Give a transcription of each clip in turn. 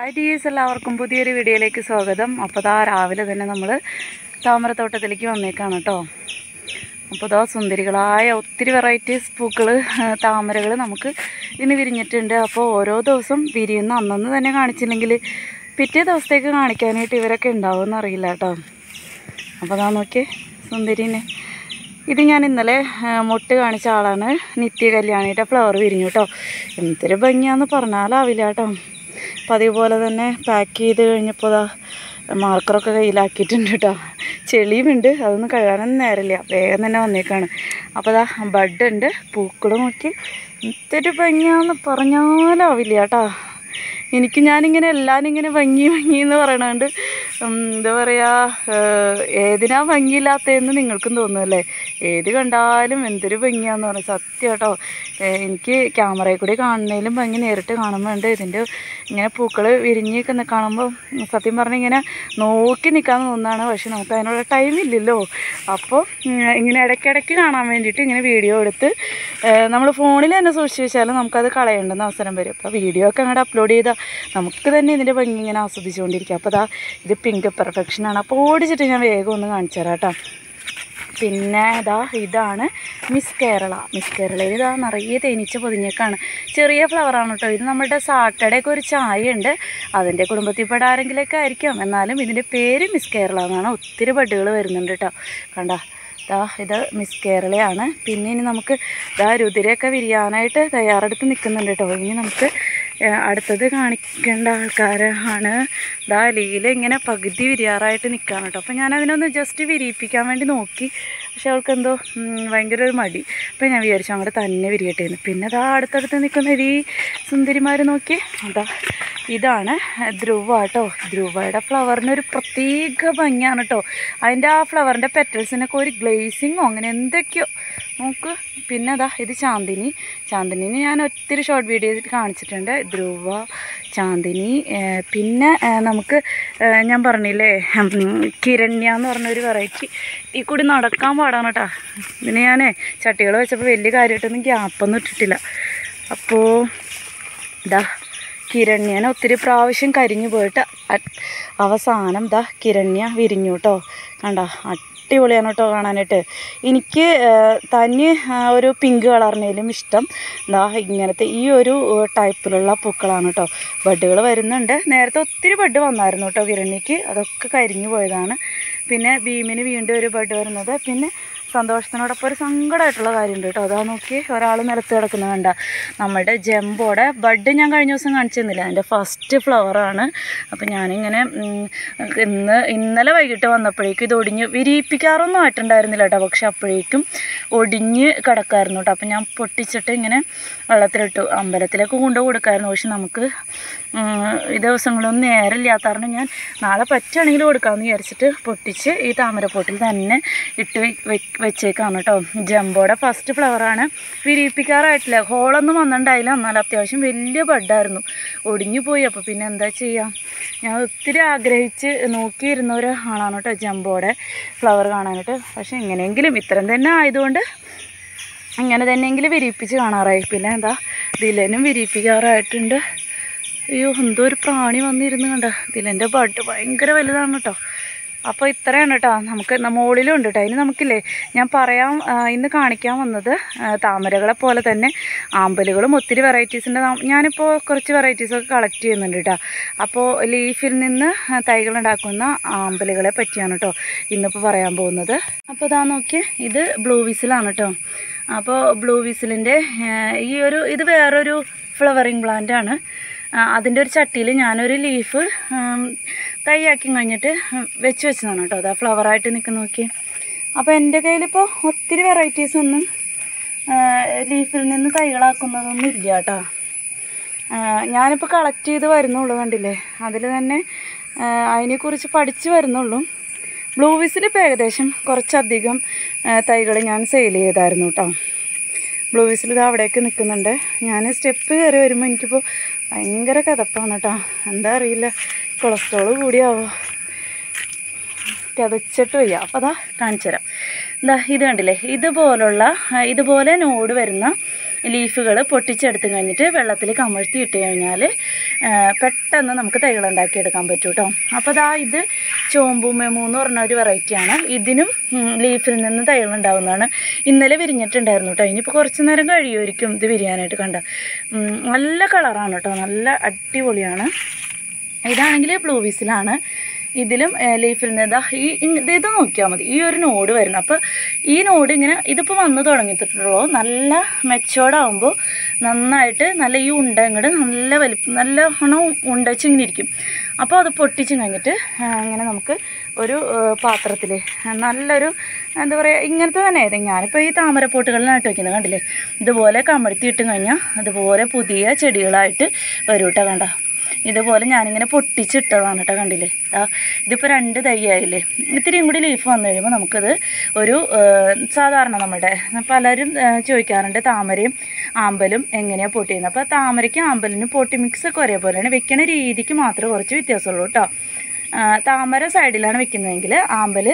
Hi dears എല്ലാവർക്കും പുതിയൊരു വീഡിയോയിലേക്ക് സ്വാഗതം. അപ്പോൾ ദാ രാവിലെ തന്നെ നമ്മൾ താമരത്തോട്ടത്തിലേക്ക് വന്നേക്കാണ് കേട്ടോ. അപ്പോൾ ദാ സുന്ദരികളായ ഒത്തിരി വെറൈറ്റീസ് പൂക്കൾ താമരകൾ നമുക്ക് ഇന്ന് വിരിഞ്ഞിട്ടുണ്ട്. അപ്പോൾ ഓരോ ദിവസം വിരിയുന്ന അന്നന്ന് തന്നെ കാണിച്ചില്ലെങ്കിൽ പിറ്റേ ദിവസത്തേക്ക് കാണിക്കാനായിട്ട് ഇവരൊക്കെ ഉണ്ടാവുമെന്ന് അറിയില്ല കേട്ടോ. അപ്പോൾ ദാ നോക്കിയേ സുന്ദരിനെ. ഇത് ഞാൻ ഇന്നലെ മുട്ട് കാണിച്ച ആളാണ്. നിത്യ കല്യാണിയുടെ ഫ്ലവർ വിരിഞ്ഞു കേട്ടോ. എന്തൊരു ഭംഗിയാന്ന് പറഞ്ഞാലാവില്ല കേട്ടോ. അപ്പം അതേപോലെ തന്നെ പാക്ക് ചെയ്ത് കഴിഞ്ഞപ്പോൾ മാർക്കറൊക്കെ കയ്യിലാക്കിയിട്ടുണ്ട് കേട്ടോ ചെളിയുമുണ്ട് അതൊന്നും കഴുകാനൊന്നും നേരമില്ല. വേഗം തന്നെ വന്നേക്കാണ്. അപ്പോൾ അതാ ഉണ്ട് പൂക്കൾ നോക്കി. ഇത്തിരി ഭംഗിയാന്ന് പറഞ്ഞാലാവില്ല കേട്ടോ എനിക്ക് ഞാനിങ്ങനെ എല്ലാവരും ഇങ്ങനെ ഭംഗി ഭംഗി എന്ന് പറയണതുകൊണ്ട് എന്താ പറയുക ഏതിനാ ഭംഗിയില്ലാത്തതെന്ന് നിങ്ങൾക്കും തോന്നുമല്ലേ ഏത് കണ്ടാലും എന്തൊരു ഭംഗിയാന്ന് പറഞ്ഞാൽ സത്യം കേട്ടോ. എനിക്ക് ക്യാമറയിൽ കൂടി കാണുന്നതിലും ഭംഗി നേരിട്ട് കാണുമ്പോൾ ഉണ്ട്. ഇതിന്റെ ഇങ്ങനെ പൂക്കൾ വിരിഞ്ഞ് കാണുമ്പോൾ സത്യം പറഞ്ഞാൽ ഇങ്ങനെ നോക്കി നിൽക്കാൻ തോന്നുന്നതാണ്. പക്ഷെ നമുക്ക് അതിനുള്ള ടൈം ഇല്ലല്ലോ. അപ്പോൾ ഇങ്ങനെ ഇടയ്ക്കിടയ്ക്ക് കാണാൻ വേണ്ടിയിട്ട് ഇങ്ങനെ വീഡിയോ എടുത്ത് നമ്മൾ ഫോണിൽ തന്നെ സൂക്ഷിച്ച് വെച്ചാലും നമുക്കത് കളയേണ്ടുന്ന അവസരം വരും. അപ്പോൾ വീഡിയോ ഒക്കെ അങ്ങോട്ട് അപ്ലോഡ് ചെയ്താൽ നമുക്ക് തന്നെ ഇതിന്റെ ഭംഗി ഇങ്ങനെ ആസ്വദിച്ചുകൊണ്ടിരിക്കുക. അപ്പോൾ അതാ ഇത് പിങ്ക് പെർഫെക്ഷനാണ് അപ്പോൾ ഓടിച്ചിട്ട് ഞാൻ വേഗം ഒന്ന് കാണിച്ചു തരാം കേട്ടോ. പിന്നെ ഇതാ ഇതാണ് മിസ് കേരള മിസ് കേരളയിൽ ഇതാ നിറയെ തേനീച്ച പൊതിഞ്ഞേക്കാണ്. ചെറിയ ഫ്ലവറാണ് കേട്ടോ. ഇത് നമ്മുടെ സാറ്റർഡേക്ക് ഒരു ചായ ഉണ്ട് അതിന്റെ കുടുംബത്തിൽപ്പെട്ട ആരെങ്കിലൊക്കെ ആയിരിക്കാം. എന്നാലും ഇതിന്റെ പേര് മിസ് കേരള എന്നാണ്. ഒത്തിരി ബഡുകൾ വരുന്നുണ്ട് കേട്ടോ. കണ്ട? ഇതാ ഇത് മിസ് കേരളയാണ് പിന്നെ ഇനി നമുക്ക് ഇതാ രുതിരയൊക്കെ വിരിയാനായിട്ട് തയ്യാറെടുത്ത് നിൽക്കുന്നുണ്ട് കേട്ടോ. ഇനി നമുക്ക് അടുത്തത് കാണിക്കേണ്ട ആൾക്കാരാണ്. ദാ ലീല ഇങ്ങനെ പകുതി വിരിയാറായിട്ട് നിൽക്കുകയാണ് കേട്ടോ. അപ്പോൾ ഞാനതിനൊന്ന് ജസ്റ്റ് വിരിയിപ്പിക്കാൻ വേണ്ടി നോക്കി. പക്ഷെ അവൾക്ക് എന്തോ ഭയങ്കര ഒരു മടി. അപ്പോൾ ഞാൻ വിചാരിച്ചു അങ്ങോട്ട് തന്നെ വിരിയട്ടെ എന്ന് പിന്നെ അതാ അടുത്തടുത്ത് നിൽക്കുന്ന ഈ സുന്ദരിമാർ നോക്കി അതാ ഇതാണ് ധ്രുവ കേട്ടോ. ധ്രുവയുടെ ഫ്ലവറിന് ഒരു പ്രത്യേക ഭംഗിയാണ് കേട്ടോ. അതിന്റെ ആ ഫ്ലവറിന്റെ പെറ്റൽസിനൊക്കെ ഒരു ഗ്ലേസിങ്ങോ അങ്ങനെ എന്തൊക്കെയോ. നോക്ക്. പിന്നെ അതാ ഇത് ചാന്ദിനി. ചാന്ദിനിനെ ഞാൻ ഒത്തിരി ഷോർട്ട് വീഡിയോ കാണിച്ചിട്ടുണ്ട്. ധ്രുവ ചാന്ദിനി പിന്നെ നമുക്ക് ഞാൻ പറഞ്ഞില്ലേ കിരണ്യ എന്ന് പറഞ്ഞൊരു വെറൈറ്റി ഈ കൂടി നടക്കാൻ പാടാണ് കേട്ടോ. ഇതിന് ഞാൻ ചട്ടികൾ വെച്ചപ്പോൾ വലിയ കാര്യമായിട്ടൊന്നും ഗ്യാപ്പൊന്നും ഇട്ടിട്ടില്ല. അപ്പോൾ ഇതാ കിരണ്യനെ ഒത്തിരി പ്രാവശ്യം കരിഞ്ഞു പോയിട്ട് അവസാനം ദാ കിരണ്യ വിരിഞ്ഞു കേട്ടോ. കണ്ട അടിപൊളിയാണ് കേട്ടോ കാണാനായിട്ട്. എനിക്ക് തന്നെ ഒരു പിങ്ക് കളറിനേലും ഇഷ്ടം. എന്താ ഇങ്ങനത്തെ ഈ ഒരു ടൈപ്പിലുള്ള പൂക്കളാണ് കേട്ടോ. ബഡ്ഡുകൾ വരുന്നുണ്ട്. നേരത്തെ ഒത്തിരി ബഡ് വന്നായിരുന്നു കേട്ടോ കിരണിക്ക് അതൊക്കെ കരിഞ്ഞു പോയതാണ്. പിന്നെ ഭീമിന് വീണ്ടും ഒരു ബഡ് വരുന്നത്. പിന്നെ സന്തോഷത്തിനോടൊപ്പം ഒരു സങ്കടമായിട്ടുള്ള കാര്യമുണ്ട് കേട്ടോ. അതാ നോക്കി ഒരാൾ നിലത്ത് കിടക്കുന്നത് കണ്ട. നമ്മുടെ ജംബോടെ ബഡ് ഞാൻ കഴിഞ്ഞ ദിവസം കാണിച്ചിരുന്നില്ല? അതിന്റെ ഫസ്റ്റ് ഫ്ലവറാണ് അപ്പോൾ ഞാനിങ്ങനെ ഇന്ന് ഇന്നലെ വൈകിട്ട് വന്നപ്പോഴേക്കും ഇത് ഒടിഞ്ഞ് വിരിയിപ്പിക്കാറൊന്നും ആയിട്ടുണ്ടായിരുന്നില്ല കേട്ടോ. പക്ഷെ അപ്പോഴേക്കും ഒടിഞ്ഞ് കിടക്കായിരുന്നു കേട്ടോ അപ്പം ഞാൻ പൊട്ടിച്ചിട്ട് ഇങ്ങനെ വെള്ളത്തിലിട്ടു. അമ്പലത്തിലേക്ക് കൊണ്ടു കൊടുക്കായിരുന്നു. പക്ഷെ നമുക്ക് ഈ ദിവസങ്ങളൊന്നും നേരമില്ലാത്ത കാരണം ഞാൻ നാളെ പറ്റുകയാണെങ്കിൽ കൊടുക്കാമെന്ന് വിചാരിച്ചിട്ട് പൊട്ടിച്ച് ഈ താമരപ്പൊട്ടിൽ തന്നെ ഇട്ട് വെച്ചേക്കാണ് കേട്ടോ ജംബോയുടെ ഫസ്റ്റ് ഫ്ലവറാണ് വിരിയിപ്പിക്കാറായിട്ടില്ല. ഹോളൊന്നും വന്നിട്ടുണ്ടായില്ല എന്നാൽ അത്യാവശ്യം വലിയ ബഡായിരുന്നു. ഒടിഞ്ഞു പോയി. അപ്പോൾ പിന്നെ എന്താ ചെയ്യുക ഞാൻ ഒത്തിരി ആഗ്രഹിച്ച് നോക്കിയിരുന്ന ഒരു ആളാണ് കേട്ടോ ജംബോയുടെ ഫ്ലവർ കാണാനായിട്ട്. പക്ഷേ എങ്ങനെയെങ്കിലും ഇത്രയും തന്നെ ആയതുകൊണ്ട് അങ്ങനെ തന്നെയെങ്കിലും വിരിയിപ്പിച്ച് കാണാറായി. പിന്നെ എന്താ ദിലനും വിരിയിപ്പിക്കാറായിട്ടുണ്ട് അയ്യോ എന്തോ ഒരു പ്രാണി വന്നിരുന്ന് കണ്ട? ദിലന്റെ ബഡ് ഭയങ്കര വലുതാണ് കേട്ടോ. അപ്പോൾ ഇത്രയാണ് കേട്ടോ നമുക്ക് മുകളിലും ഉണ്ട് കേട്ടോ ഇനി നമുക്കില്ലേ ഞാൻ പറയാം ഇന്ന് കാണിക്കാൻ വന്നത് താമരകളെ പോലെ തന്നെ ആമ്പലുകളും ഒത്തിരി വെറൈറ്റീസിന്റെ ഞാനിപ്പോൾ കുറച്ച് വെറൈറ്റീസൊക്കെ കളക്ട് ചെയ്യുന്നുണ്ട് കേട്ടോ അപ്പോൾ ലീഫിൽ നിന്ന് തൈകൾ ഉണ്ടാക്കുന്ന ആമ്പലുകളെ പറ്റിയാണ് കേട്ടോ ഇന്നിപ്പോൾ പറയാൻ പോകുന്നത്. അപ്പോൾ ഇതാ നോക്കിയേ ഇത് ബ്ലൂ വിസിലാണ് കേട്ടോ അപ്പോൾ ബ്ലൂ വിസിലിന്റെ ഈ ഒരു ഇത് വേറൊരു ഫ്ലവറിങ് പ്ലാന്റ് ആണ്. അതിന്റെ ഒരു ചട്ടിയിൽ ഞാനൊരു ലീഫ് തൈയാക്കി കഴിഞ്ഞിട്ട് വെച്ച് വെച്ചതാണ് കേട്ടോ. അതാ ഫ്ലവറായിട്ട് നിൽക്കുന്ന നോക്കി അപ്പോൾ എന്റെ കയ്യിലിപ്പോൾ ഒത്തിരി വെറൈറ്റീസ് ഒന്നും ലീഫിൽ നിന്ന് തൈകളാക്കുന്നതൊന്നും ഇല്ല കേട്ടോ. ഞാനിപ്പോൾ കളക്ട് ചെയ്ത് വരുന്നുള്ളൂ കണ്ടില്ലേ? അതിൽ തന്നെ അതിനെക്കുറിച്ച് പഠിച്ച് വരുന്നുള്ളൂ. ബ്ലൂ വിസിലിപ്പോൾ ഏകദേശം കുറച്ചധികം തൈകൾ ഞാൻ സെയിൽ ചെയ്തായിരുന്നു കേട്ടോ. ബ്ലൂ വിസിൽ ഇത് അവിടേക്ക് നിൽക്കുന്നുണ്ട് ഞാൻ സ്റ്റെപ്പ് കയറി വരുമ്പോൾ എനിക്കിപ്പോൾ ഭയങ്കര കഥപ്പാണ് കേട്ടോ. എന്താ അറിയില്ല. കൊളസ്ട്രോൾ കൂടിയാവോ? ചതച്ചിട്ട് വയ്യ. അപ്പോൾ അതാ കാണിച്ചു തരാം. എന്താ ഇത് കണ്ടില്ലേ? ഇതുപോലുള്ള ഇതുപോലെ നോട് വരുന്ന ലീഫുകൾ പൊട്ടിച്ചെടുത്ത് കഴിഞ്ഞിട്ട് വെള്ളത്തിൽ കമഴ്ത്തി ഇട്ട് കഴിഞ്ഞാൽ പെട്ടെന്ന് നമുക്ക് തൈകൾ ഉണ്ടാക്കിയെടുക്കാൻ പറ്റും കേട്ടോ അപ്പോൾ അതാ ഇത് ചോമ്പുമെമു എന്ന് പറഞ്ഞ ഒരു വെറൈറ്റിയാണ് ഇതിനും ലീഫിൽ നിന്ന് തൈകൾ ഉണ്ടാവുന്നതാണ്. ഇന്നലെ വിരിഞ്ഞിട്ടുണ്ടായിരുന്നു കേട്ടോ ഇനിയിപ്പോൾ കുറച്ച് നേരം കഴിയുമായിരിക്കും ഇത് വിരിയാനായിട്ട് കണ്ട. നല്ല കളറാണ് കേട്ടോ നല്ല അടിപൊളിയാണ്. ഇതാണെങ്കിൽ ബ്ലൂ വിസിലാണ് ഇതിലും ലീഫിൽ നിന്ന് ദാ ഈ ഇത് ഇത് നോക്കിയാൽ മതി. ഈ ഒരു നോഡ് വരുന്നത് അപ്പോൾ ഈ നോഡ് ഇങ്ങനെ ഇതിപ്പോൾ വന്ന് തുടങ്ങിയിട്ടുള്ളൂ. നല്ല മെച്ചോർഡാകുമ്പോൾ നന്നായിട്ട് നല്ല ഈ ഉണ്ട ഇങ്ങോട്ട് നല്ല വലിപ്പം നല്ല ഹണം ഉണ്ടച്ച് ഇങ്ങനെ ഇരിക്കും. അപ്പോൾ അത് പൊട്ടിച്ച് കഴിഞ്ഞിട്ട് അങ്ങനെ നമുക്ക് ഒരു പാത്രത്തിൽ നല്ലൊരു എന്താ പറയുക ഇങ്ങനത്തെ തന്നെ ഏതെങ്കിലും ഞാനിപ്പോൾ ഈ താമരപ്പോട്ടുകളിൽ നട്ട് വയ്ക്കുന്നത് കണ്ടില്ലേ? ഇതുപോലെ കമഴ്ത്തി ഇട്ട് കഴിഞ്ഞാൽ അതുപോലെ പുതിയ ചെടികളായിട്ട് വരൂട്ടോ കണ്ട. ഇതുപോലെ ഞാനിങ്ങനെ പൊട്ടിച്ചിട്ടതാണ് കേട്ടോ കണ്ടില്ലേ? ആ ഇതിപ്പോൾ രണ്ട് തൈയായില്ലേ? ഇത്തിരിയും കൂടി ലീഫ് വന്നു കഴിയുമ്പോൾ നമുക്കത് ഒരു സാധാരണ നമ്മുടെ പലരും ചോദിക്കാറുണ്ട് താമരയും ആമ്പലും എങ്ങനെയാണ് പൊട്ടി ചെയ്യുന്നത് അപ്പോൾ താമരയ്ക്കും ആമ്പലിനും പൊട്ടി മിക്സ് ഒക്കെ ഒരേപോലെയാണ്. വെക്കണ രീതിക്ക് മാത്രമേ കുറച്ച് വ്യത്യാസമുള്ളൂ കേട്ടോ താമര സൈഡിലാണ് വെക്കുന്നതെങ്കിൽ ആമ്പൽ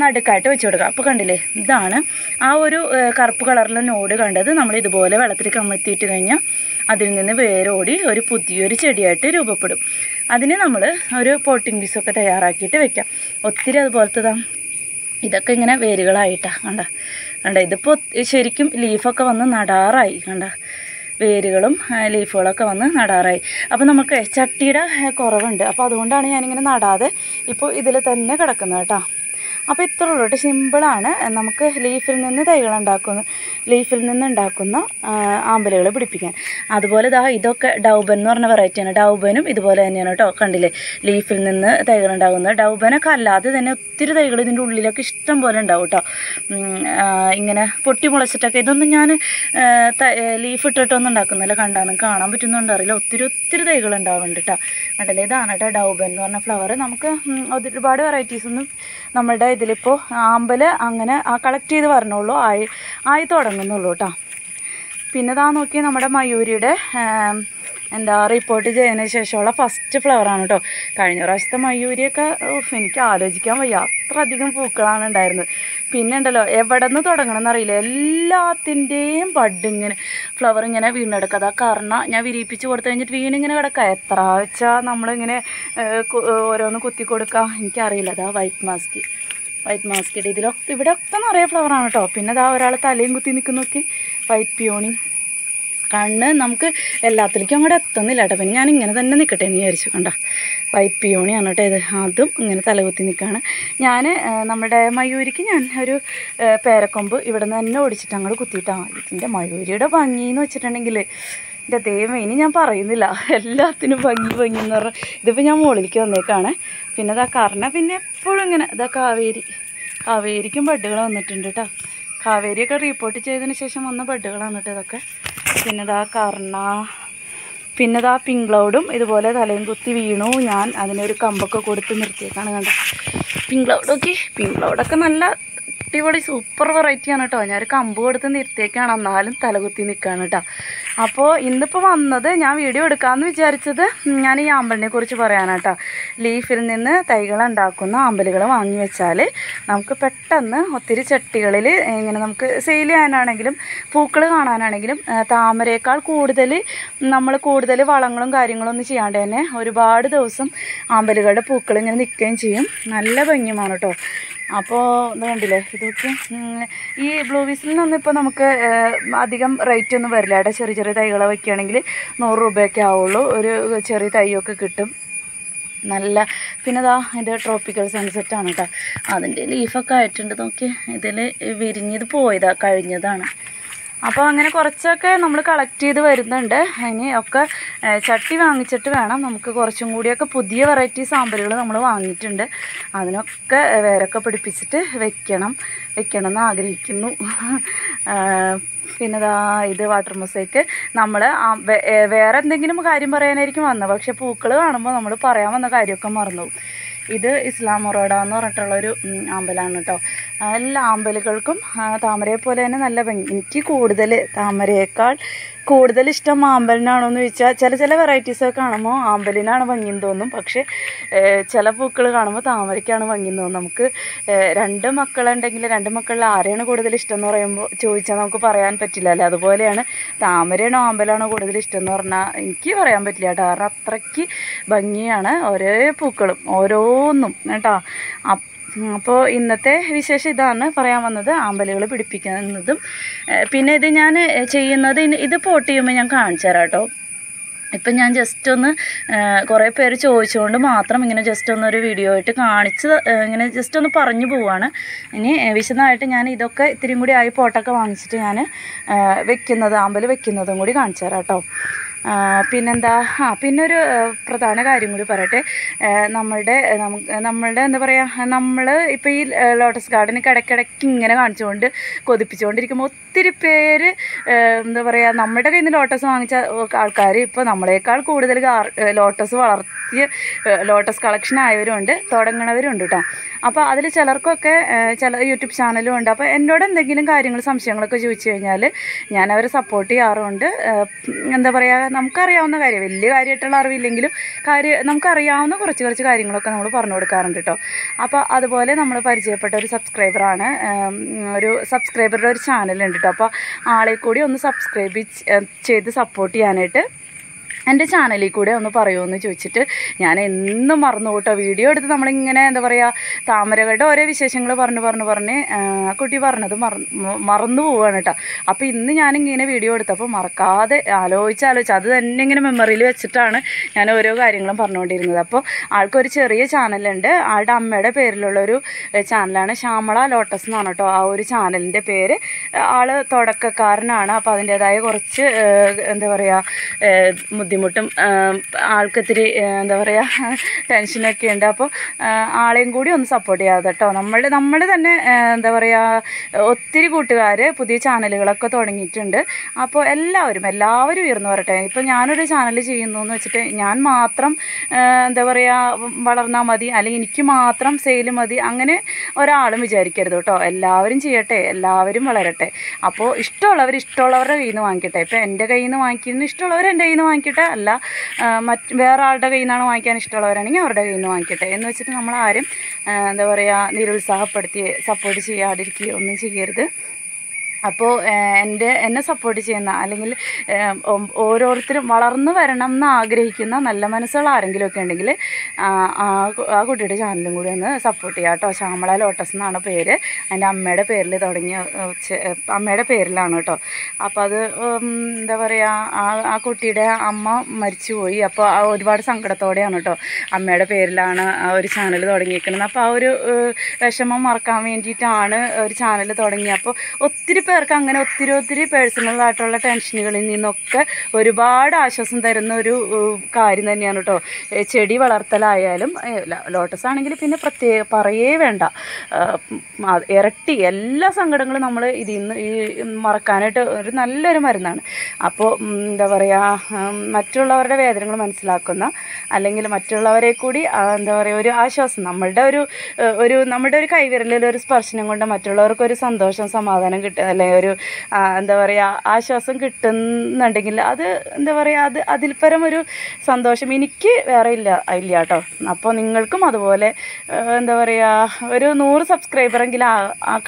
നടുക്കായിട്ട് വെച്ച് കൊടുക്കുക. അപ്പോൾ കണ്ടില്ലേ? ഇതാണ് ആ ഒരു കറുപ്പ് കളറിലെ നോട് കണ്ടത്. നമ്മൾ ഇതുപോലെ വെള്ളത്തിൽ കമഴ്ത്തിയിട്ട് കഴിഞ്ഞാൽ അതിൽ നിന്ന് വേരോടി ഒരു പുതിയൊരു ചെടിയായിട്ട് രൂപപ്പെടും. അതിന് നമ്മൾ ഒരു പോട്ടിംഗ് പീസൊക്കെ തയ്യാറാക്കിയിട്ട് വെക്കാം. ഒത്തിരി അതുപോലത്തതാ. ഇതൊക്കെ ഇങ്ങനെ വേരുകളായിട്ടാ കണ്ട. കണ്ട ഇതിപ്പോൾ ശരിക്കും ലീഫൊക്കെ വന്ന് നടാറായി കണ്ട. വേരുകളും ലീഫുകളൊക്കെ വന്ന് നടാറായി. അപ്പോൾ നമുക്ക് ചട്ടിയുടെ കുറവുണ്ട്. അപ്പോൾ അതുകൊണ്ടാണ് ഞാനിങ്ങനെ നടാതെ ഇപ്പോൾ ഇതിൽ തന്നെ കിടക്കുന്നത് കേട്ടോ. അപ്പോൾ ഇത്ര ഉള്ളൂ കേട്ടോ. സിമ്പിളാണ്. നമുക്ക് ലീഫിൽ നിന്ന് തൈകൾ ഉണ്ടാക്കുന്ന. ലീഫിൽ നിന്ന് ഉണ്ടാക്കുന്ന ആമ്പലുകൾ പിടിപ്പിക്കാൻ. അതുപോലെ ഇതാ ഇതൊക്കെ ഡൗബൻ എന്ന് പറഞ്ഞ വെറൈറ്റിയാണ് ഡൗബനും ഇതുപോലെ തന്നെയാണ് കേട്ടോ. കണ്ടില്ലേ? ലീഫിൽ നിന്ന് തൈകൾ ഉണ്ടാകുന്നത് ഡൗബനൊക്കെ അല്ലാതെ തന്നെ ഒത്തിരി തൈകൾ ഇതിന്റെ ഉള്ളിലൊക്കെ ഇഷ്ടം പോലെ ഉണ്ടാവും കേട്ടോ. ഇങ്ങനെ പൊട്ടി മുളച്ചിട്ടൊക്കെ ഇതൊന്നും ഞാൻ ലീഫ് ഇട്ടിട്ടൊന്നും ഉണ്ടാക്കുന്നില്ല. കണ്ടാണ് കാണാൻ പറ്റുന്നുണ്ടോ അറിയില്ല. ഒത്തിരി ഒത്തിരി തൈകൾ ഉണ്ടാവുന്നുണ്ട് കേട്ടോ. കണ്ടല്ലേ? ഇതാണ് കേട്ടോ ഡൗബൻ എന്ന് പറഞ്ഞ ഫ്ലവർ നമുക്ക് ഒരുപാട് വെറൈറ്റീസ് ഒന്നും നമ്മളുടെ ഇതിലിപ്പോൾ ആമ്പൽ അങ്ങനെ ആ കളക്ട് ചെയ്ത് വരണുള്ളൂ. ആയി ആയി തുടങ്ങുന്നുള്ളൂ കേട്ടോ പിന്നെ ഇതാ നോക്കി നമ്മുടെ മയൂരിയുടെ എന്താ റിപ്പോർട്ട് ചെയ്തതിന് ശേഷമുള്ള ഫസ്റ്റ് ഫ്ലവറാണ് കേട്ടോ കഴിഞ്ഞ പ്രാവശ്യത്തെ മയൂരിയൊക്കെ എനിക്ക് ആലോചിക്കാൻ വയ്യ. അത്ര അധികം പൂക്കളാണ് ഉണ്ടായിരുന്നത്. പിന്നെ ഉണ്ടല്ലോ എവിടെ നിന്ന് തുടങ്ങണം എന്നറിയില്ല എല്ലാത്തിന്റെയും ബഡ് ഇങ്ങനെ ഫ്ലവർ ഇങ്ങനെ വീണെടുക്കുക അതാ കാരണം ഞാൻ വിരിയിപ്പിച്ച് കൊടുത്തു കഴിഞ്ഞിട്ട് വീണിങ്ങനെ കിടക്കുക എത്ര വെച്ചാൽ നമ്മളിങ്ങനെ ഓരോന്ന് കുത്തി കൊടുക്കുക എനിക്കറിയില്ല. അതാ വൈറ്റ് മാസ്ക് വൈറ്റ് മാസ്കിഡ് ഇതിലൊക്കെ ഇവിടെ ഒക്കെ നിറയെ ഫ്ലവറാണ് കേട്ടോ പിന്നെ ഇതാ ഒരാൾ തലയും കുത്തി നിൽക്കുന്ന നോക്കി. വൈറ്റ് പിയോണി കണ്ണ് നമുക്ക് എല്ലാത്തിലേക്കും അങ്ങോട്ട് എത്തുന്നില്ല കേട്ടോ പിന്നെ ഞാൻ ഇങ്ങനെ തന്നെ നിൽക്കട്ടെ എന്ന് വിചാരിച്ചു. കണ്ട. വൈറ്റ് പിയോണിയാണ് കേട്ടോ ഇത്. അതും ഇങ്ങനെ തലകുത്തി നിൽക്കുകയാണ് ഞാൻ നമ്മുടെ മയൂരിക്ക് ഞാൻ ഒരു പേരക്കൊമ്പ് ഇവിടെ നിന്ന് തന്നെ ഓടിച്ചിട്ട് അങ്ങോട്ട് കുത്തിയിട്ടാണ് ഇതിന്റെ മയൂരിയുടെ ഭംഗി എന്ന് വെച്ചിട്ടുണ്ടെങ്കിൽ എന്റെ ദൈവം ഇനി ഞാൻ പറയുന്നില്ല. എല്ലാത്തിനും ഭംഗി ഭംഗി എന്ന് പറഞ്ഞാൽ ഇതിപ്പോൾ ഞാൻ മുകളിലേക്ക് വന്നേക്കാണ്. പിന്നെ ഇതാ കറണ പിന്നെ എപ്പോഴും ഇങ്ങനെ ഇതാ കാവേരി. കാവേരിക്കും ബഡ്ഡുകൾ വന്നിട്ടുണ്ട് കേട്ടോ കാവേരിയൊക്കെ റിപ്പോർട്ട് ചെയ്തതിന് ശേഷം വന്ന ബഡ്ഡുകളാണ് കേട്ടോ ഇതൊക്കെ. പിന്നെ ഇതാ കർണ പിന്നെ ഇതാ പിങ്ക് ക്ലൗഡും ഇതുപോലെ തലയും കുത്തി വീണു ഞാൻ. അതിനൊരു കമ്പൊക്കെ കൊടുത്ത് നിർത്തിയേക്കാണ് കണ്ടത് പിങ്ക് ക്ലൗഡൊക്കെ പിങ്ക് ക്ലൗഡൊക്കെ നല്ല അടിപൊളി സൂപ്പർ വെറൈറ്റിയാണ് കേട്ടോ. ഞാനൊരു കമ്പ് കൊടുത്ത് നിർത്തിയേക്കാണ്. എന്നാലും തലകുത്തി നിൽക്കുകയാണ് കേട്ടോ. അപ്പോൾ ഇന്നിപ്പോൾ വന്നത് ഞാൻ വീഡിയോ എടുക്കാമെന്ന് വിചാരിച്ചത് ഞാൻ ഈ ആമ്പലിനെ കുറിച്ച് പറയാനാട്ടോ ലീഫിൽ നിന്ന് തൈകൾ ഉണ്ടാക്കുന്ന ആമ്പലുകൾ വാങ്ങി വെച്ചാൽ നമുക്ക് പെട്ടെന്ന് ഒത്തിരി ചട്ടികളിൽ ഇങ്ങനെ നമുക്ക് സെയിൽ ചെയ്യാനാണെങ്കിലും പൂക്കൾ കാണാനാണെങ്കിലും താമരയേക്കാൾ കൂടുതൽ നമ്മൾ കൂടുതൽ വളങ്ങളും കാര്യങ്ങളും ഒന്നും ചെയ്യാണ്ട് തന്നെ ഒരുപാട് ദിവസം ആമ്പലുകളുടെ പൂക്കൾ ഇങ്ങനെ നിൽക്കുകയും ചെയ്യും. നല്ല ഭംഗിയുമാണ് കേട്ടോ. അപ്പോൾ ഇത് കണ്ടില്ലേ? ഇതൊക്കെ ഈ ബ്ലൂ വീസിൽ നിന്നൊന്നും ഇപ്പോൾ നമുക്ക് അധികം റേറ്റ് ഒന്നും വരില്ല. കേട്ടോ ചെറിയ ചെറിയ തൈകളെ വയ്ക്കുകയാണെങ്കിൽ നൂറ് രൂപയൊക്കെ ആവുള്ളൂ. ഒരു ചെറിയ തൈയൊക്കെ കിട്ടും. നല്ല പിന്നെ ഇതാ ഇത് ട്രോപ്പിക്കൽ സൺസെറ്റ് ആണ് കേട്ടോ അതിന്റെ ലീഫൊക്കെ ആയിട്ടുണ്ട്. നോക്കി ഇതിൽ വിരിഞ്ഞത് പോയതാണ് കഴിഞ്ഞതാണ്. അപ്പോൾ അങ്ങനെ കുറച്ചൊക്കെ നമ്മൾ കളക്ട് ചെയ്ത് വരുന്നുണ്ട്. ഇനി ഒക്കെ ചട്ടി വാങ്ങിച്ചിട്ട് വേണം നമുക്ക് കുറച്ചും കൂടിയൊക്കെ പുതിയ വെറൈറ്റി സാമ്പലുകൾ നമ്മൾ വാങ്ങിയിട്ടുണ്ട്. അതിനൊക്കെ വേരൊക്കെ പിടിപ്പിച്ചിട്ട് വെക്കണം. വെക്കണം എന്ന് ആഗ്രഹിക്കുന്നു. പിന്നെ ദാ ഇത് വാട്ടർ മൊസൈക്ക് നമ്മൾ വേറെ എന്തെങ്കിലും കാര്യം പറയാനായിരിക്കും വന്നത്. പക്ഷേ പൂക്കൾ കാണുമ്പോൾ നമ്മൾ പറയാൻ വന്ന കാര്യമൊക്കെ മറന്നു. ഇത് ഇസ്ലാം മൊറോഡ എന്ന് പറഞ്ഞിട്ടുള്ളൊരു ആമ്പലാണ് കേട്ടോ എല്ലാ ആമ്പലുകൾക്കും താമരയെ പോലെ തന്നെ നല്ല ഭംഗി. എനിക്ക് കൂടുതൽ താമരയേക്കാൾ കൂടുതൽ ഇഷ്ടം ആമ്പലിനാണോ എന്ന് ചോദിച്ചാൽ ചില ചില വെറൈറ്റീസ് ഒക്കെ കാണുമ്പോൾ ആമ്പലിനാണ് ഭംഗി തോന്നും. പക്ഷേ ചില പൂക്കൾ കാണുമ്പോൾ താമരയ്ക്കാണ് ഭംഗി തോന്നും. നമുക്ക് രണ്ട് മക്കളുണ്ടെങ്കിൽ രണ്ട് മക്കളിൽ ആരെയാണ് കൂടുതൽ ഇഷ്ടം എന്ന് പറയുമ്പോൾ ചോദിച്ചാൽ നമുക്ക് പറയാൻ പറ്റില്ലല്ലോ അതുപോലെയാണ് താമരയാണോ ആമ്പലാണോ കൂടുതൽ ഇഷ്ടം എന്ന് പറഞ്ഞാൽ എനിക്ക് പറയാൻ പറ്റില്ല കേട്ടോ. കാരണം അത്രയ്ക്ക് ഭംഗിയാണ് ഓരോ പൂക്കളും ഓരോന്നും കേട്ടോ. അപ്പോൾ ഇന്നത്തെ വിശേഷം ഇതാണ് പറയാൻ വന്നത്. ആമ്പലുകൾ പിടിപ്പിക്കുന്നതും പിന്നെ ഇത് ഞാൻ ചെയ്യുന്നത് ഇത് പോട്ട് ചെയ്യുമ്പോൾ ഞാൻ കാണിച്ചു തരാം കേട്ടോ. ഇപ്പം ഞാൻ ജസ്റ്റ് ഒന്ന് കുറേ പേര് ചോദിച്ചുകൊണ്ട് മാത്രം ഇങ്ങനെ ജസ്റ്റ് ഒന്ന് ഒരു വീഡിയോ ആയിട്ട് കാണിച്ച് ഇങ്ങനെ ജസ്റ്റ് ഒന്ന് പറഞ്ഞു പോവാണ്. ഇനി വിശദമായിട്ട് ഞാൻ ഇതൊക്കെ ഇത്തിരിയും കൂടി ആയി പോട്ടൊക്കെ വാങ്ങിച്ചിട്ട് ഞാൻ വെക്കുന്നത് ആമ്പൽ വെക്കുന്നതും കൂടി കാണിച്ചു തരാം കേട്ടോ. പിന്നെന്താ? ആ പിന്നൊരു പ്രധാന കാര്യം കൂടി പറയട്ടെ. നമ്മളുടെ നമ്മളുടെ എന്താ പറയുക നമ്മൾ ഇപ്പോൾ ഈ ലോട്ടസ് ഗാർഡൻ ഇടയ്ക്കിടയ്ക്ക് ഇങ്ങനെ കാണിച്ചുകൊണ്ട് കൊതിപ്പിച്ചുകൊണ്ടിരിക്കുമ്പോൾ ഒത്തിരി പേര് എന്താ പറയുക നമ്മുടെ കയ്യിൽ നിന്ന് ലോട്ടസ് വാങ്ങിച്ച ആൾക്കാർ ഇപ്പോൾ നമ്മളെക്കാൾ കൂടുതൽ ലോട്ടസ് വളർത്തിയ ലോട്ടസ് കളക്ഷൻ ആയവരുണ്ട് തുടങ്ങണവരുണ്ട് കേട്ടോ അപ്പോൾ അതിൽ ചിലർക്കൊക്കെ ചില യൂട്യൂബ് ചാനലും ഉണ്ട്. അപ്പോൾ എന്നോട് എന്തെങ്കിലും കാര്യങ്ങൾ സംശയങ്ങളൊക്കെ ചോദിച്ചു കഴിഞ്ഞാൽ ഞാൻ അവരെ സപ്പോർട്ട് ചെയ്യാറുണ്ട്. എന്താ പറയുക നമുക്കറിയാവുന്ന കാര്യം വലിയ കാര്യമായിട്ടുള്ള അറിവില്ലെങ്കിലും കാര്യം നമുക്കറിയാവുന്ന കുറച്ച് കുറച്ച് കാര്യങ്ങളൊക്കെ നമ്മൾ പറഞ്ഞു കൊടുക്കാറുണ്ട് കേട്ടോ അപ്പോൾ അതുപോലെ നമ്മൾ പരിചയപ്പെട്ട ഒരു സബ്സ്ക്രൈബറാണ് ഒരു സബ്സ്ക്രൈബറുടെ ഒരു ചാനലുണ്ട് കേട്ടോ അപ്പോൾ ആളെ കൂടി ഒന്ന് സബ്സ്ക്രൈബ് ചെയ്ത് സപ്പോർട്ട് ചെയ്യാനായിട്ട് എന്റെ ചാനലിൽ കൂടെ ഒന്ന് പറയുമെന്ന് ചോദിച്ചിട്ട് ഞാൻ എന്നും മറന്നു കേട്ടോ വീഡിയോ എടുത്ത് നമ്മളിങ്ങനെ എന്താ പറയുക താമരകളുടെ ഓരോ വിശേഷങ്ങൾ പറഞ്ഞു പറഞ്ഞു പറഞ്ഞ് കുട്ടി പറഞ്ഞത് മറന്നു മറന്നു പോവുകയാണ് കേട്ടോ. അപ്പോൾ ഇന്ന് ഞാനിങ്ങനെ വീഡിയോ എടുത്തപ്പോൾ മറക്കാതെ ആലോചിച്ച് ആലോചിച്ച് അത് തന്നെ ഇങ്ങനെ മെമ്മറിയിൽ വെച്ചിട്ടാണ് ഞാൻ ഓരോ കാര്യങ്ങളും പറഞ്ഞുകൊണ്ടിരുന്നത് അപ്പോൾ ആൾക്കൊരു ചെറിയ ചാനലുണ്ട് ആളുടെ അമ്മയുടെ പേരിലുള്ള ഒരു ചാനലാണ് ശ്യാമള ലോട്ടസ് എന്നാണ് കേട്ടോ. ആ ഒരു ചാനലിന്റെ പേര്. ആൾ തുടക്കക്കാരനാണ്. അപ്പോൾ അതിന്റേതായ കുറച്ച് എന്താ പറയുക ബുദ്ധിമുട്ടും ആൾക്കൊത്തിരി എന്താ പറയുക ടെൻഷനൊക്കെ ഉണ്ട്. അപ്പോൾ ആളെയും കൂടി ഒന്ന് സപ്പോർട്ട് ചെയ്യാതെ കേട്ടോ. നമ്മൾ നമ്മൾ തന്നെ എന്താ പറയുക ഒത്തിരി കൂട്ടുകാർ പുതിയ ചാനലുകളൊക്കെ തുടങ്ങിയിട്ടുണ്ട്. അപ്പോൾ എല്ലാവരും എല്ലാവരും ഉയർന്നു വരട്ടെ. ഇപ്പോൾ ഞാനൊരു ചാനൽ ചെയ്യുന്നു എന്ന് വെച്ചിട്ട് ഞാൻ മാത്രം എന്താ പറയുക വളർന്നാൽ മതി അല്ലെങ്കിൽ എനിക്ക് മാത്രം സെയിൽ മതി അങ്ങനെ ഒരാളും വിചാരിക്കരുത് കേട്ടോ. എല്ലാവരും ചെയ്യട്ടെ എല്ലാവരും വളരട്ടെ. അപ്പോൾ ഇഷ്ടമുള്ളവർ ഇഷ്ടമുള്ളവരുടെ കയ്യിൽ നിന്ന് വാങ്ങിക്കട്ടെ. ഇപ്പോൾ എന്റെ കയ്യിൽ നിന്ന് വാങ്ങിക്കുന്ന ഇഷ്ടമുള്ളവർ എന്റെ കയ്യിൽ നിന്ന് വാങ്ങിക്കട്ടെ. അല്ല ആ, മറ്റ് വേറെ ആളുടെ കയ്യിൽ നിന്നാണ് വാങ്ങിക്കാൻ ഇഷ്ടമുള്ളവരാണെങ്കിൽ അവരുടെ കയ്യിൽ നിന്ന് വാങ്ങിക്കട്ടെ. എന്ന് വെച്ചിട്ട് നമ്മൾ ആരും എന്താ പറയുക നിരുത്സാഹപ്പെടുത്തി സപ്പോർട്ട് ചെയ്യാതിരിക്കുകയോ ഒന്നും ചെയ്യരുത്. അപ്പോൾ എന്റെ എന്നെ സപ്പോർട്ട് ചെയ്യുന്ന അല്ലെങ്കിൽ ഓരോരുത്തരും വളർന്നു വരണം എന്ന് ആഗ്രഹിക്കുന്ന നല്ല മനസ്സുകൾ ആരെങ്കിലുമൊക്കെ ഉണ്ടെങ്കിൽ ആ കുട്ടിയുടെ ചാനലും കൂടി ഒന്ന് സപ്പോർട്ട് ചെയ്യാം കേട്ടോ. ശ്യാമള ലോട്ടസ് എന്നാണ് പേര്. എന്റെ അമ്മയുടെ പേരിൽ തുടങ്ങിയ അമ്മയുടെ പേരിലാണ് കേട്ടോ. അപ്പോൾ അത് എന്താ പറയുക ആ കുട്ടിയുടെ അമ്മ മരിച്ചുപോയി. അപ്പോൾ ഒരുപാട് സങ്കടത്തോടെയാണ് കേട്ടോ അമ്മയുടെ പേരിലാണ് ആ ഒരു ചാനൽ തുടങ്ങിയിരിക്കുന്നത്. അപ്പോൾ ആ ഒരു വിഷമം മറക്കാൻ വേണ്ടിയിട്ടാണ് ഒരു ചാനൽ തുടങ്ങിയത്. അപ്പോൾ ഒത്തിരി പേർക്ക് അങ്ങനെ ഒത്തിരി ഒത്തിരി പേഴ്സണലായിട്ടുള്ള ടെൻഷനുകളിൽ നിന്നൊക്കെ ഒരുപാട് ആശ്വാസം തരുന്ന ഒരു കാര്യം തന്നെയാണ് കേട്ടോ. ചെടി വളർത്തലായാലും ഏഹ്, ല- ലോട്ടസ് ആണെങ്കിൽ പിന്നെ പ്രത്യേക പറയേ വേണ്ട. ഇരട്ടി എല്ലാ സങ്കടങ്ങളും നമ്മൾ ഇതിൽ നിന്ന് ഈ മറക്കാനായിട്ട് ഒരു നല്ലൊരു മരുന്നാണ്. അപ്പോൾ എന്താ പറയുക മറ്റുള്ളവരുടെ വേദനകൾ മനസ്സിലാക്കുന്ന അല്ലെങ്കിൽ മറ്റുള്ളവരെ കൂടി എന്താ പറയുക ഒരു ആശ്വാസം നമ്മളുടെ ഒരു ഒരു നമ്മുടെ ഒരു കൈവിരലിൽ ഒരു സ്പർശനം കൊണ്ട് മറ്റുള്ളവർക്ക് ഒരു സന്തോഷം സമാധാനം കിട്ടുക അല്ലെങ്കിൽ ഒരു എന്താ പറയുക ആശ്വാസം കിട്ടുന്നുണ്ടെങ്കിൽ അത് എന്താ പറയുക അത് അതിൽ പരം ഒരു സന്തോഷം എനിക്ക് വേറെ ഇല്ല ഇല്ല കേട്ടോ. അപ്പോൾ നിങ്ങൾക്കും അതുപോലെ എന്താ പറയുക ഒരു നൂറ് സബ്സ്ക്രൈബറെങ്കിലും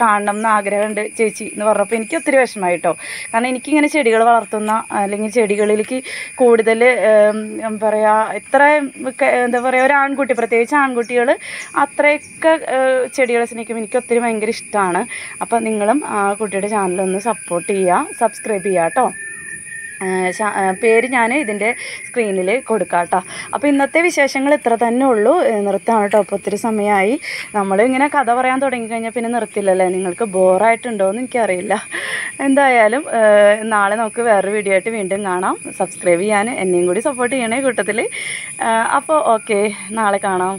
കാണണം എന്ന് ആഗ്രഹമുണ്ട് ചേച്ചി എന്ന് പറഞ്ഞപ്പോൾ എനിക്ക് ഒത്തിരി വിഷമമായി കേട്ടോ കാരണം എനിക്കിങ്ങനെ ചെടികൾ വളർത്തുന്ന അല്ലെങ്കിൽ ചെടികളിലേക്ക് കൂടുതൽ പറയുക ഇത്ര എന്താ പറയുക ഒരു ആൺകുട്ടി പ്രത്യേകിച്ച് ആൺകുട്ടികൾ അത്രയൊക്കെ ചെടികളെ സ്നേഹിക്കും. എനിക്ക് ഒത്തിരി ഭയങ്കര ഇഷ്ടമാണ് അപ്പോൾ നിങ്ങളും ആ കുട്ടിയുടെ ചാനലൊന്ന് സപ്പോർട്ട് ചെയ്യുക സബ്സ്ക്രൈബ് ചെയ്യുക കേട്ടോ പേര് ഞാൻ ഇതിന്റെ സ്ക്രീനിൽ കൊടുക്കാം കേട്ടോ അപ്പോൾ ഇന്നത്തെ വിശേഷങ്ങൾ ഇത്ര തന്നെ ഉള്ളൂ. ഏഹ് നിർത്താണ് കേട്ടോ. അപ്പോൾ ഒത്തിരി സമയമായി നമ്മൾ ഇങ്ങനെ കഥ പറയാൻ തുടങ്ങിക്കഴിഞ്ഞാൽ പിന്നെ നിർത്തില്ലല്ലേ? നിങ്ങൾക്ക് ബോറായിട്ടുണ്ടോ എന്ന് എനിക്കറിയില്ല. എന്തായാലും നാളെ നമുക്ക് വേറൊരു വീഡിയോ ആയിട്ട് വീണ്ടും കാണാം. സബ്സ്ക്രൈബ് ചെയ്യാൻ എന്നെയും കൂടി സപ്പോർട്ട് ചെയ്യണേ കൂട്ടത്തിൽ അപ്പോൾ ഓക്കെ നാളെ കാണാം.